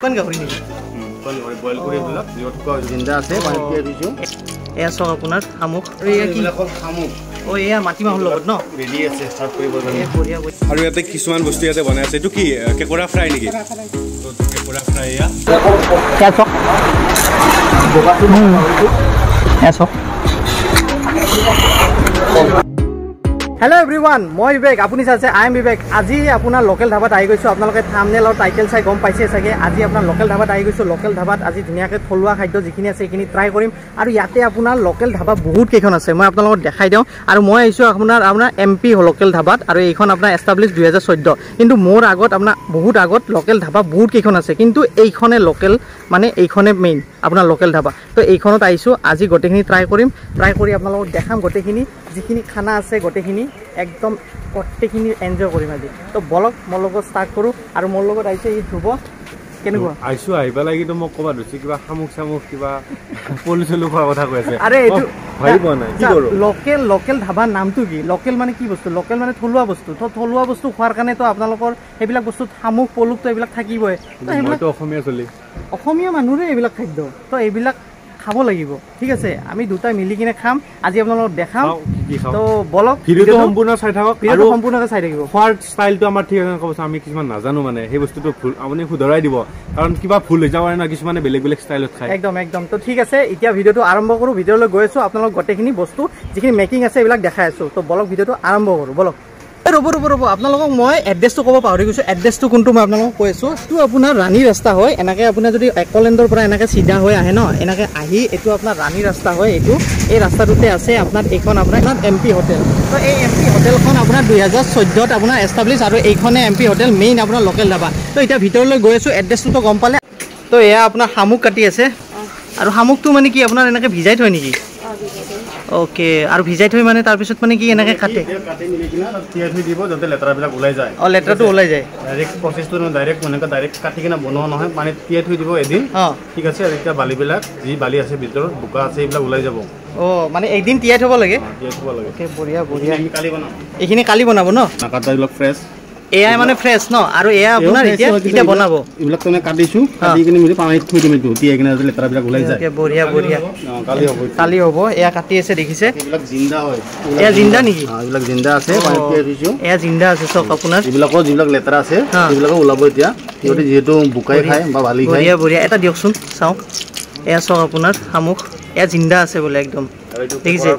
শুকান গাহৰি নেকি বইল কৰি এইবিলাক জিৰ'টকা জিন্দা আছে পানীত তিয়াই থৈছোঁ এয়া চাওক আপোনাৰ শামুক। আৰু এয়া কি? এইবিলাকৰ শামুক। অ' এয়া মাটিমাহৰ লগত ন? ৰেডি আছে ষ্টাৰ্ট কৰিবৰ কাৰণে এ বঢ়িয়া বঢ়িয়া। আৰু ইয়াতে কিছুমান বস্তু ইয়াতে বনাই আছে। এইটো কি কেঁকোৰা ফ্ৰাই নেকি? কেঁকোৰা ফ্ৰাই। এয়া। এয়া চাওক। এয়া চাওক। হেল্ল' এভৰিৱান মই বিবেক আপুনি চাইছে আই এম বিবেক। আজি আপোনাৰ লোকেল ধাবাত আহি গৈছোঁ। আপোনালোকে থামনেল আৰু টাইটেল চাই গম পাইছে চাগে। আজি আপোনাৰ লোকেল ধাবাত আহি গৈছোঁ। লোকেল ধাবাত আজি ধুনীয়াকৈ থলুৱা খাদ্য যিখিনি আছে সেইখিনি ট্ৰাই কৰিম। আৰু ইয়াতে আপোনাৰ লোকেল ধাবা বহুত কেইখন আছে। মই আপোনালোকক দেখাই দিওঁ। আৰু মই আহিছোঁ আপোনাৰ আপোনাৰ এম পি লোকেল ধাবাত। আৰু এইখন আপোনাৰ এষ্টাব্লিছ দুহেজাৰ চৈধ্য। কিন্তু মোৰ আগত আপোনাৰ বহুত আগত লোকেল ধাবা বহুত কেইখন আছে। কিন্তু এইখনে লোকেল মানে এইখনে মেইন আপোনাৰ লোকেল ধাবা। তো এইখনত আহিছোঁ। আজি গোটেইখিনি ট্ৰাই কৰিম। ট্ৰাই কৰি আপোনালোকক দেখাম গোটেইখিনি। যিখিনি খানা আছে গোটেইখিনি। একদম গোটেইখিনি এনজয় কৰিম আজি। তো বলক মোৰ লগত ষ্টাৰ্ট কৰোঁ আৰু মোৰ লগত আহিছে এই ধ্ৰুৱ। কেনেকুৱা? আহিছো আহি পেলাই কিন্তু মোক ক'বাত ধৰিছে কিবা শামুক চামুক কিবা পলু চলু খোৱাৰ কথা কৈ আছে। আৰে এইটো মই ভাবি পোৱা নাই কি চা, কৰোঁ? লোকেল লোকেল ধাবাৰ নামটো কি? লোকেল মানে কি বস্তু? লোকেল মানে থলুৱা বস্তু। তো থলুৱা বস্তু খোৱাৰ কাৰণেতো আপোনালোকৰ সেইবিলাক বস্তুত শামুক পলুকটো এইবিলাক থাকিবই। তো সেইবিলাক মইতো অসমীয়া চলি। অসমীয়া মানুহৰে এইবিলাক খাদ্য। তো এইবিলাক খাব লাগিব। ঠিক আছে আমি দুটাই মিলি কিনে খাম। আজি আপোনালোকক দেখাম। তো বলক ভিডিঅ'টো সম্পূৰ্ণ চাই থাকক। আৰু সম্পূৰ্ণকৈ চাই থাকিব। খোৱাৰ ষ্টাইলটো আমাৰ ঠিক আছে ক'ব আমি কিছুমান নাজানো মানে। সেই বস্তুটো ভুল আপুনি শুধৰাই দিব। কাৰণ কিবা ভুল হৈ যাব পাৰে ন কিছুমানে বেলেগ বেলেগ ষ্টাইলত খায়। একদম একদম। তো ঠিক আছে এতিয়া ভিডিঅ'টো আৰম্ভ কৰোঁ। ভিডিঅ'লৈ গৈ আছোঁ। আপোনালোক গোটেইখিনি বস্তু যিখিনি মেকিং আছে এইবিলাক দেখাই আছোঁ। তো বলক ভিডিঅ'টো আৰম্ভ কৰোঁ। বলক। ৰ'ব ৰ'ব ৰ'ব আপোনালোকক মই এড্ৰেছটো ক'ব পাহৰি গৈছোঁ। এড্ৰেছটো কোনটো মই আপোনালোকক কৈ আছোঁ? এইটো আপোনাৰ ৰাণী ৰাস্তা হয়। এনেকৈ আপোনাৰ যদি একলেণ্ডৰ পৰা এনেকৈ চিধা হৈ আহে ন এনেকৈ আহি এইটো আপোনাৰ ৰাণী ৰাস্তা হয় এইটো। এই ৰাস্তাটোতে আছে আপোনাৰ এইখন আপোনাৰ এম পি হোটেল তো এই এম পি হোটেলখন আপোনাৰ দুহেজাৰ চৈধ্যত আপোনাৰ এষ্টাব্লিছ আৰু এইখনে এম পি হোটেল মেইন আপোনাৰ লোকেল ধাবা তো এতিয়া ভিতৰলৈ গৈ আছোঁ এড্ৰেছটোতো গম পালে। তো এয়া আপোনাৰ শামুক কাটি আছে। আৰু শামুকটো মানে কি আপোনাৰ এনেকৈ ভিজাই থয় নেকি? অ'কে আৰু ভিজাই থৈ মানে তাৰপিছত মানে কি এনেকৈ কাটে? কাটি মেলি কিনে তিয়াই থৈ দিব যাতে লেতেৰাবিলাক ওলাই যায়। অঁ লেতেৰাটো ওলাই যায়। ডাইৰেক্ট প্ৰচেছটো ডাইৰেক্ট এনেকৈ ডাইৰেক্ট কাটি কিনে বনোৱা নহয় পানীত তিয়াই থৈ দিব এদিন। অঁ। ঠিক আছে আৰু এতিয়া বালিবিলাক যি বালি আছে ভিতৰত বোকা আছে এইবিলাক ওলাই যাব। অঁ মানে একদিন তিয়াই থ'ব লাগে? তিয়াই থ'ব লাগে। অ'কে বঢ়িয়া বঢ়িয়া। আমি কালি বনাম। এইখিনি কালি বনাব ন? নাকাটাবিলাক ফ্ৰেছ এয়াই মানে ফ্ৰেছ ন? আৰু এয়া আপোনাৰ এতিয়া? এতিয়া বনাব? এইবিলাক তাৰমানে কাটিছোঁ কাটি কিনে মিলি পানীত থৈ দিম এইটো তিয়াই কিনে লেতেৰাবিলাক ওলাই যায়। বঢ়িয়া বঢ়িয়া। কালি হ'ব। কালি হ'ব এয়া কাটি আছে দেখিছে? এইবিলাক জিন্দা হয়। এয়া জিন্দা নেকি? এইবিলাক জিন্দা আছে পানীত তিয়াই থৈছোঁ। এয়া জিন্দা আছে চাওক আপোনাৰ। এইবিলাকৰ যিবিলাক লেতেৰা আছে। সেইবিলাকো ওলাব এতিয়া। সিহঁতে যিহেতু বোকাই খায় বা বালি খায়। বঢ়িয়া বঢ়িয়া। এটা দিয়কচোন চাওক। এয়া চাওক আপোনাৰ শামুক। এয়া জিন্দা আছে বোলে একদম। দেখিছে?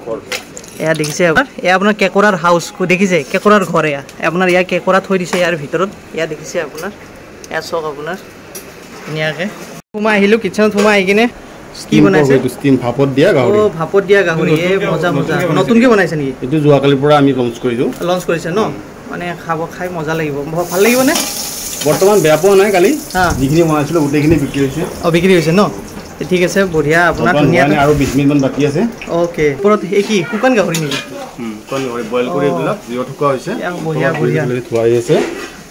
এয়া দেখিছে আপোনাৰ এয়া আপোনাৰ কেঁকোৰাৰ হাউচ দেখিছে? কেঁকোৰাৰ ঘৰ এয়া। আপোনাৰ ইয়াৰ কেঁকোৰা থৈ দিছে ইয়াৰ ভিতৰত। এয়া দেখিছে আপোনাৰ। এয়া চাওক আপোনাৰ। ধুনীয়াকৈ। সোমাই আহিলোঁ কিটচেনত সোমাই আহি কিনে। কি বনাইছে? ভাপত দিয়া গাহৰি। অ' ভাপত দিয়া গাহৰি। এই মজা মজা নতুনকৈ বনাইছে নেকি? এইটো যোৱাকালিৰ পৰা আমি লঞ্চ কৰিছোঁ। লঞ্চ কৰিছে ন? মানে খাব খাই মজা লাগিব। ভাল লাগিবনে বৰ্তমান বেয়া পোৱা নাই কালি। যিখিনি বনাইছিলোঁ গোটেইখিনি বিক্ৰী হৈছে। অঁ বিক্ৰী হৈছে ন? ঠিক আছে বঢ়িয়া আপোনাৰ নাই আৰু বিছ মিনিটমান বাকী আছে। অ'কে ওপৰত এই কি শুকান গাহৰি নেকি? বইল কৰি। এইবিলাক জিৰ' থকা হৈছে। বঢ়িয়া, বঢ়িয়া। থোৱা হৈ আছে।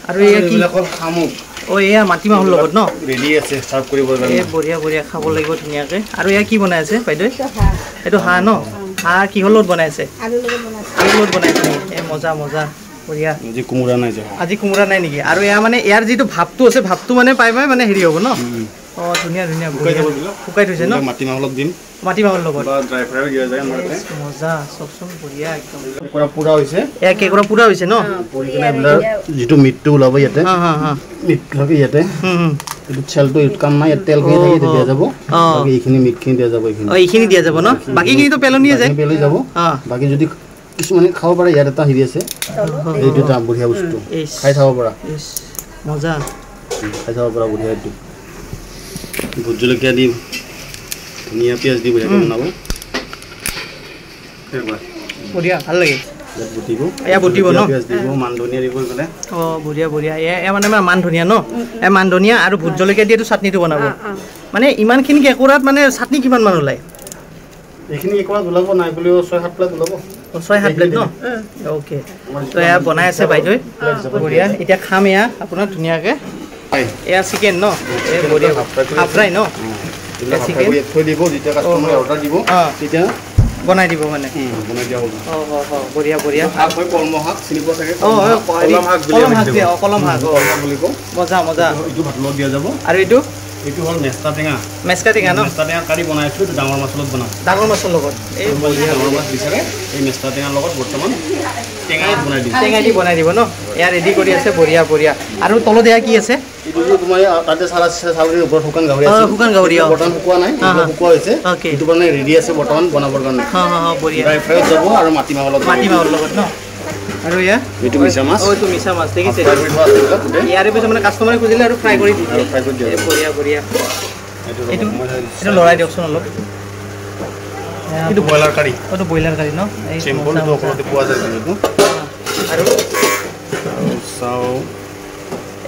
আৰু এয়া কি? শামুক। অ' এয়া মাটিমাহৰ লগত ন? ৰেডি আছে চাৰ্ভ কৰিবৰ এই বঢ়িয়া বঢ়িয়া খাব লাগিব ধুনীয়াকৈ। আৰু এয়া কি বনাই আছে বাইদেউ? এইটো হাঁহ ন? হাঁহ কিহৰ লগত বনাই আছে? আলুৰ লগত বনাইছে নেকি? এই মজা মজা বঢ়িয়া। যি কোমোৰা নাই আজি কোমোৰা নাই নেকি? আৰু এয়া মানে ইয়াৰ যিটো ভাপটো আছে ভাপটো মানে পাই পাই মানে হেৰি হ'ব ন? অঁ ধুনীয়া ধুনীয়া শুকাই যাব এইবিলাক। শুকাই থৈছে ন? এইবিলাক মাটিমাহ অলপ দিম। মাটিমাহৰ লগত? বা ড্ৰাই ফ্ৰাই দিয়া যায় আমাৰ ইয়াতে। মজা চাওকচোন বঢ়িয়া একদম। পৰা পূৰা হৈছে। এয়া কেকৰা পুৰা হৈছে ন? কৰি কিনে এইবিলাক যিটো মিটটো ওলাব ইয়াতে হা হা হা। মিট থাকে ইয়াতে। হুম হুম। এইটো চেলটো ইয়াত কাম নাই ইয়াত তেলখিনি থাকে দিয়া যাব। বাকী এইখিনি মিটখিনি দিয়া যাব এইখিনি। অঁ এইখিনি দিয়া যাব ন? বাকীখিনিতো পেলনিয়ে যায়। বাকী পেলাই যাব। অঁ। বাকী যদি কিছুমানে খাব পাৰে ইয়াত এটা হেৰি আছে। এইটো এটা বঢ়িয়া বস্তু। খাই চাব পৰা। মজা। খাই চাব পৰা বঢ়িয়া এইটো। ভোট জলকীয়া দি ধুনীয়া পিঁয়াজ দি বঢ়িয়াকৈ বনাব। বঢ়িয়া ভাল লাগে। ইয়াত বুটিব। এয়া বুটিব ন? পিঁয়াজ দিব মান ধনিয়া দিব এইফালে। অঁ বঢ়িয়া বঢ়িয়া। এয়া এয়া মানে আমাৰ মান ধনিয়া ন? এয়া মান ধনিয়া আৰু ভোট জলকীয়া দিয়েতো চাটনিটো বনাব। মানে ইমানখিনি কেঁকুৰাত মানে চাটনি কিমান মান ওলায়? এইখিনি একোৰা ওলাব নাই বুলিও ছয় সাত প্লেট ওলাব। ছয় সাত প্লেট ন? অ'কে। তো এয়া বনাই আছে বাইদেৱে বঢ়িয়া। এতিয়া খাম এয়া। আপোনাৰ ধুনীয়াকৈ এয়া চিকেন ন এই হাফ ফ্ৰাই হাফ ফ্ৰাই ন? হাফ ফ্ৰাই থৈ দিব যেতিয়া কাষ্টমাৰে অৰ্ডাৰ দিব। তেতিয়া বনাই দিব মানে বঢ়িয়া বঢ়িয়া কলম শাক মজা মজা যাব আৰু এইটো এইটো হ'ল মেষ্টা টেঙা। মেচকা টেঙা ন? মেষ্টা টেঙা কাঢ়ি বনাইছোঁ এইটো ডাঙৰ মাছৰ লগত বনাম। ডাঙৰ মাছৰ লগত। এই ডাঙৰ মাছ বিচাৰে এই মেষ্টা টেঙাৰ লগত বৰ্তমান টেঙাই বনাই দিম। টেঙা দি বনাই দিব ন? এয়া ৰেডি কৰি আছে বঢ়িয়া বঢ়িয়া। আৰু তলত এয়া কি আছে? তোমাৰ তাতে চাউলৰ ওপৰত শুকান গাহৰি অঁ, আছে। শুকান গাহৰি, অঁ। বৰ্তমান শুকোৱা নাই হা, হা। শুকোৱা হৈছে। অ'কে। এইটো মানে ৰেডি আছে বৰ্তমান বনাবৰ কাৰণে। অঁ অঁ অঁ বঢ়িয়া। ড্ৰাই ফ্ৰাইত যাব আৰু মাটিমাহৰ লগত। মাটিমাহৰ লগত ন? আৰু এয়া? এইটো মিছা মাছ? অঁ এইটো মিছা মাছ দেখিছে? ফ্ৰাই কৰি আছে এইবিলাক? গোটেই। ইয়াৰে পিছত মানে কাষ্টমাৰে খুজিলে আৰু ফ্ৰাই কৰি দি আৰু ফ্ৰাই কৰি দিয়া এই যাব। বঢ়িয়া বঢ়িয়া। এইটো এইটো ৰ'ব, মই এইটো লৰাই দিয়কচোন অলপ। এইটো ব্ৰইলাৰ কাৰী। এইটো ব্ৰইলাৰ কাৰী ন? এই চিম্পল এইটো মজা। অসমতে পোৱা যায় যিহেতু আৰু? চাওঁ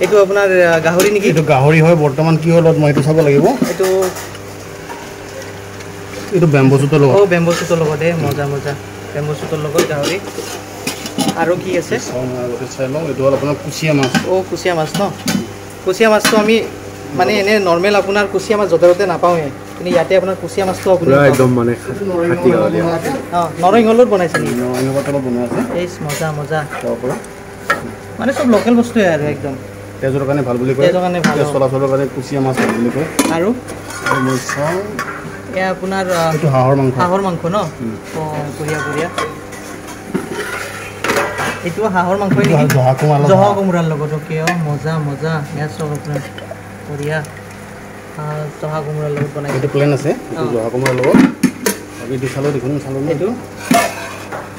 এইটো আপোনাৰ গাহৰি নেকি? এইটো গাহৰি হয় বৰ্তমান কি হ'ল মই এইটো চাব লাগিব। এইটো এইটো বেম্বো চুটৰ লগত। অঁ বেম্বো চুটৰ লগত এই মজা মজা বেম্বো চুটৰ লগত গাহৰি। আৰু কি আছে? কুচিয়া মাছ। অঁ কুচিয়া মাছ ন? কুচিয়া মাছটো আমি মানে এনেই নৰ্মেল আপোনাৰ কুচিয়া মাছ য'তে ত'তে নাপাওঁৱে। কিন্তু ইয়াতে আপোনাৰ কুচিয়া মাছটো আপুনি। একদম মানে অঁ নৰসিংহলত বনাইছে এই মজা মজা। মানে চব লোকেল বস্তুৱে আৰু একদম। তেজৰ কাৰণে ভাল বুলি কয়। তেজৰ কাৰণে ভাল, তেজ অ। চলাচলৰ কাৰণে কুচিয়া মাছ ভাল বুলি কয়। আৰু? এয়া আপোনাৰ হাঁহৰ মাংস। হাঁহৰ মাংস ন। অঁ বঢ়িয়া বঢ়িয়া। এইটো হাঁহৰ মাংস নেকি? জহা কোমোৰাৰ লগত। অ'কে অঁ মজা মজা। এয়া চব আপোনাৰ বঢ়িয়া। জহা কোমোৰাৰ লগত বনাইছে এইটো প্লেন আছে। জহা কোমোৰাৰ লগত। বাকী এইটো চালোঁ দেখোন চালোঁ এইটো।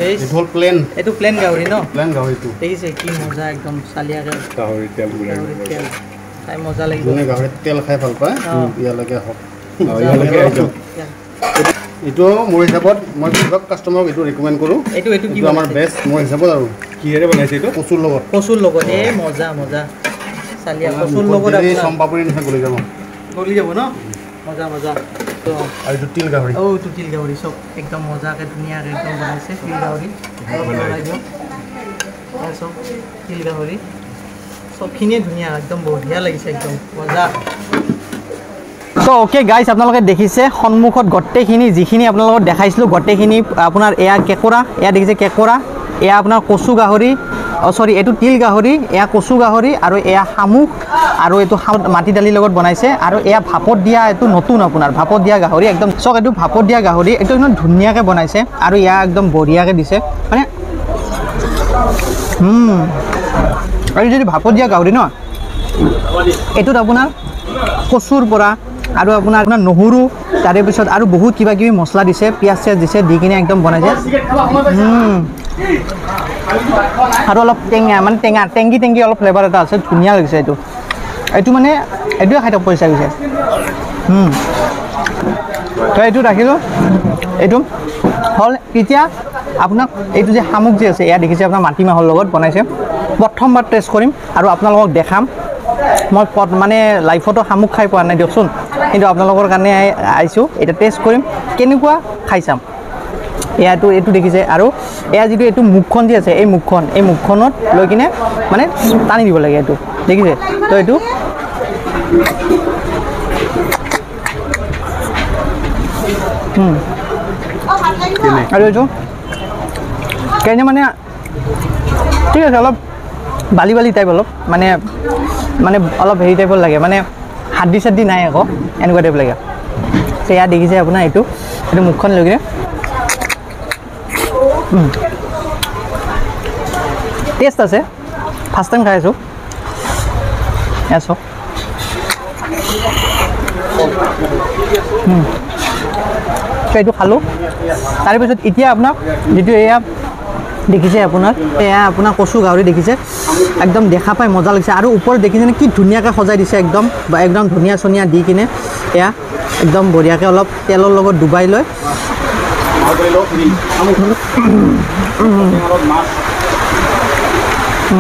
এই এইটো হ'ল প্লেন এইটো প্লেন গাহৰি ন? প্লেন গাহৰিটো দেখিছে কি মজা একদম চালিয়াকে। গাহৰি তেল গুড়া গাহৰিৰ তেল। খাই মজা লাগিব। যোনে গাহৰিত তেল খাই ভাল পায় অ। ইয়ালৈকে আহক। ইয়ালৈকে একদম এইটো মোৰ হিচাপত মই বেছিভাগ কাষ্টমাৰক এইটো ৰিকমেণ্ড কৰোঁ। এইটো এইটো আমাৰ? বেষ্ট মোৰ হিচাপত আৰু। কিহেৰে বনাইছে এইটো? কচুৰ লগত। কচুৰ লগত। এই মজা মজা। চালিয়া কচুৰ লগত আপোনাৰ চম্পাপুৰি নিচিনা গলি যাব। গলি যাব ন? মজা মজা। তো আৰু এইটো তিল গাহৰি। অঁ এইটো তিল গাহৰি চব একদম মজাকৈ ধুনীয়াকৈ একদম বনাইছে তিল গাহৰি। অলপ লৰাই দিয়ক। এয়া চব তিল গাহৰি। চবখিনিয়ে ধুনীয়া একদম বঢ়িয়া লাগিছে একদম। মজা। ত' অ'কে গাইজ আপোনালোকে দেখিছে সন্মুখত গোটেইখিনি যিখিনি আপোনালোকক দেখাইছিলোঁ গোটেইখিনি আপোনাৰ এয়া কেঁকোৰা। এয়া দেখিছে কেঁকোৰা। এয়া আপোনাৰ কচু গাহৰি চৰি এইটো তিল গাহৰি এয়া কচু গাহৰি আৰু এয়া শামুক আৰু এইটো মাটি দালিৰ লগত বনাইছে আৰু এয়া ভাপত দিয়া এইটো নতুন আপোনাৰ ভাপত দিয়া গাহৰি একদম চক এইটো ভাপত দিয়া গাহৰি এইটো একদম ধুনীয়াকৈ বনাইছে আৰু এয়া একদম বঢ়িয়াকৈ দিছে মানে আৰু যদি ভাপত দিয়া গাহৰি ন এইটোত আপোনাৰ কচুৰ পৰা আৰু আপোনাৰ আপোনাৰ নহৰু তাৰে পিছত আৰু বহুত কিবা কিবি মছলা দিছে পিঁয়াজ চিয়াজ দিছে দি কিনে একদম বনাইছে। আৰু অলপ টেঙা মানে টেঙা টেংকি টেংকি অলপ ফ্লেভাৰ এটা আছে ধুনীয়া লাগিছে এইটো। এইটো মানে এইটোৱে খাই থাকব ইচ্ছা গৈছে উম। তো এইটো ৰাখিলোঁ। এইটো হ'ল এতিয়া আপোনাক এইটো যে শামুক যে আছে এয়া দেখিছে আপোনাৰ মাটিমাহৰ লগত বনাইছে। প্ৰথমবাৰ টেষ্ট কৰিম আৰু আপোনালোকক দেখাম। মই মানে লাইফতো শামুক খাই পোৱা নাই দিয়কচোন। কিন্তু আপোনালোকৰ কাৰণে আহিছোঁ এতিয়া টেষ্ট কৰিম কেনেকুৱা খাই চাম। এয়াটো এইটো দেখিছে। আৰু এয়া যিটো এইটো মুখখন যে আছে এই মুখখন এই মুখখনত লৈ কিনে মানে টানি দিব লাগে এইটো। দেখিছে? তো এইটো। আৰু এইটো? কেনে মানে ঠিক আছে অলপ বালি বালি টাইপ অলপ। মানে মানে অলপ হেৰি টাইপৰ লাগে। মানে হাড্ডি চাড্ডি নাই আকৌ এনেকুৱা টাইপ লাগে। সেয়া দেখিছে আপোনাৰ এইটো। এইটো মুখখন লৈ কিনে টেষ্ট আছে ফাৰ্ষ্ট টাইম খাই আছোঁ এয়া চাওক এইটো খালোঁ তাৰপিছত এতিয়া আপোনাক যিটো এয়া দেখিছে আপোনাৰ? এয়া আপোনাৰ কচু গাহৰি দেখিছে? একদম দেখা পাই মজা লাগিছে। আৰু ওপৰত দেখিছেনে কি ধুনীয়াকৈ সজাই দিছে একদম একদম ধুনীয়া চনীয়া দি কিনে। এয়া একদম বঢ়িয়াকৈ অলপ তেলৰ লগত ডুবাই লৈ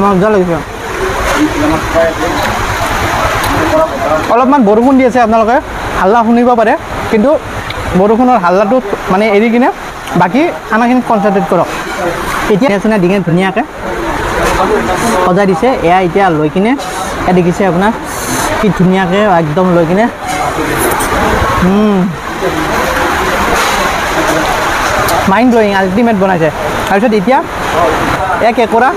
মজা লাগিছে অলপমান বৰষুণ দি আছে আপোনালোকে। হাল্লা শুনিব পাৰে কিন্তু বৰষুণৰ হাল্লাটো মানে এৰি কিনে বাকী খানাখিনিত কনচেনট্ৰেট কৰক। এতিয়া দি কিনে ধুনীয়াকৈ সজাই দিছে। এয়া এতিয়া লৈ কিনে এয়া দেখিছে আপোনাৰ কি ধুনীয়াকৈ একদম লৈ কিনে। মাইণ্ড ব্লয়িং আল্টিমেট বনাইছে। তাৰপিছত এতিয়া এয়া কেঁকোৰা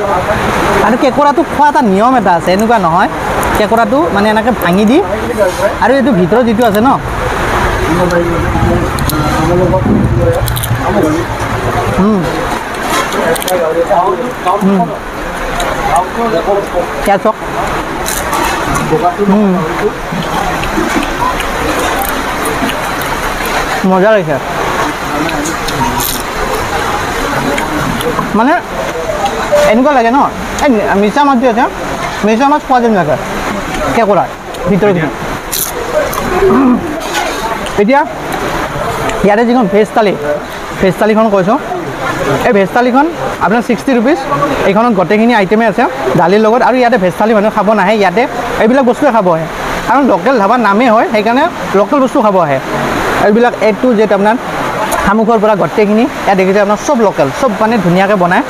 আৰু কেঁকোৰাটো খোৱা এটা নিয়ম এটা আছে এনেকুৱা নহয়। কেঁকোৰাটো মানে এনেকৈ ভাঙি দি আৰু এইটো ভিতৰত যিটো আছে ন। মজা লাগিছে। মানে এনেকুৱা লাগে ন? এই মিছা মাছ যে আছে মিছা মাছ খোৱা যেন লাগে। কেঁকোৰাৰ ভিতৰত এতিয়া ইয়াতে যিখন ভেজ থালি ভেজ থালিখন কৈছোঁ এই ভেজ থালিখন আপোনাৰ ছিক্সটি ৰুপিজ এইখনত গোটেইখিনি আইটেমেই আছে দালিৰ লগত আৰু ইয়াতে ভেজ থালি মানুহে খাব নাহে ইয়াতে এইবিলাক বস্তুৱে খাব আহে। কাৰণ লোকেল ধাবাৰ নামেই হয় সেইকাৰণে লোকেল বস্তু খাব আহে। এইবিলাক এ টু জেড আপোনাৰ শামুকৰ পৰা গোটেইখিনি। ইয়াত দেখিছে আপোনাৰ চব লোকেল চব মানে ধুনীয়াকৈ বনায়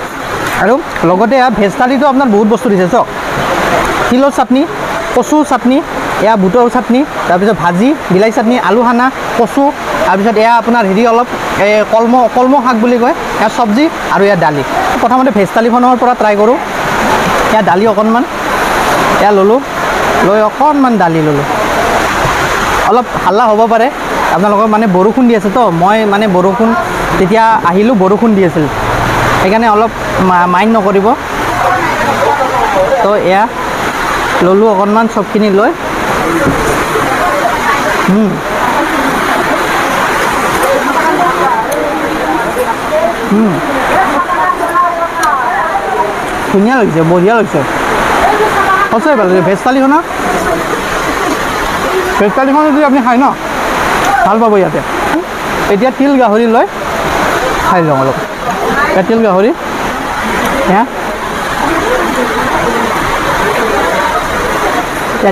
আৰু লগতে ইয়াত ভেজ থালিটো আপোনাৰ বহুত বস্তু দিছে চাওক। তিলৰ চাটনি কচুৰ চাটনি এয়া বুটৰ চাটনি তাৰপিছত ভাজি বিলাহী চাটনি আলু সানা কচু তাৰপিছত এয়া আপোনাৰ হেৰি অলপ এই কলম কলম শাক বুলি কয় এয়া চব্জি আৰু ইয়াত দালি। প্ৰথমতে ভেজ থালিখনৰ পৰা ট্ৰাই কৰোঁ। এয়া দালি অকণমান এয়া ল'লোঁ। লৈ অকণমান দালি ল'লোঁ। অলপ হাল্লা হ'ব পাৰে। আপোনালোকৰ মানে বৰষুণ দি আছে তো মই মানে বৰষুণ তেতিয়া আহিলোঁ বৰষুণ দি আছিল। সেইকাৰণে অলপ মাইণ্ড নকৰিব। তো এয়া ল'লোঁ অকণমান চবখিনি লৈ। ধুনীয়া লাগিছে বঢ়িয়া লাগিছে। সঁচাই ভাল লাগিছে ভেজ থালিখনৰ ভেজ থালিখন যদি আপুনি খায় ন? ভাল পাব ইয়াতে। এতিয়া তিল গাহৰি লৈ খাই লওঁ অলপ। এয়া তিল গাহৰি এয়া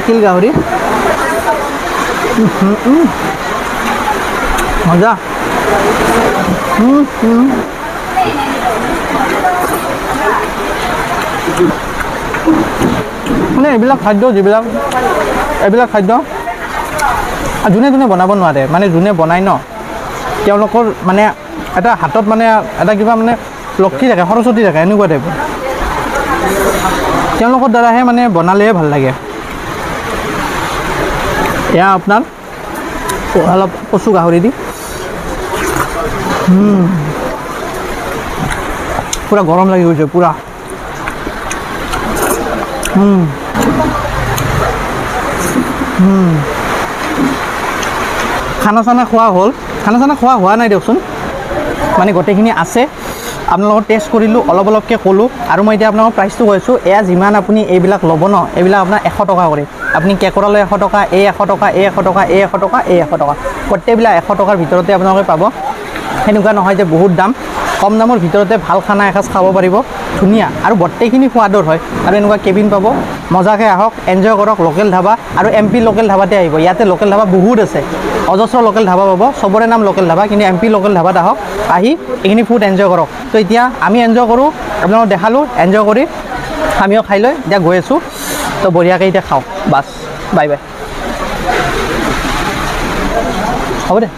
তিল গাহৰি। মজা। মানে এইবিলাক খাদ্য যিবিলাক এইবিলাক খাদ্য যোনে যোনে বনাব নোৱাৰে মানে যোনে বনায় ন তেওঁলোকৰ মানে এটা হাতত মানে এটা কিবা মানে লক্ষী থাকে সৰস্বতী থাকে এনেকুৱা টাইপৰ তেওঁলোকৰ দ্বাৰাহে মানে বনালেহে ভাল লাগে। এয়া আপোনাৰ অলপ কচু গাহৰি দি। পূৰা গৰম লাগি গৈছে পূৰা। খানা চানা খোৱা হ'ল। খানা চানা খোৱা হোৱা নাই দিয়কচোন। মানে গোটেইখিনি আছে। আপোনালোকৰ টেষ্ট কৰিলোঁ অলপ অলপকৈ ক'লোঁ আৰু মই এতিয়া আপোনালোকৰ প্ৰাইচটো কৈছোঁ এয়া যিমান আপুনি এইবিলাক ল'ব ন এইবিলাক আপোনাৰ এশ টকা কৰি। আপুনি কেঁকোৰালৈ এশ টকা এই এশ টকা এই এশ টকা এই এশ টকা এই এশ টকা। গোটেইবিলাক এশ টকাৰ ভিতৰতে আপোনালোকে পাব। সেনেকুৱা নহয় যে বহুত দাম। কম দামৰ ভিতৰতে ভাল খানা এসাঁজ খাব পাৰিব। ধুনীয়া। আৰু গোটেইখিনি সোৱাদৰ হয়। আৰু এনেকুৱা কেবিন পাব। মজাকৈ আহক এনজয় কৰক লোকেল ধাবা। আৰু এম পি লোকেল ধাবাতে আহিব। ইয়াতে লোকেল ধাবা বহুত আছে। অজস্ৰ লোকেল ধাবা পাব চবৰে নাম লোকেল ধাবা কিন্তু এম পি লোকেল ধাবাত আহক আহি এইখিনি ফুড এনজয় কৰক। তো এতিয়া আমি এনজয় কৰোঁ আপোনালোকক দেখালোঁ এনজয় কৰি আমিও খাই লৈ এতিয়া গৈ আছোঁ। তো বঢ়িয়াকৈ এতিয়া খাওঁ বাছ বাই বাই হ'ব দে।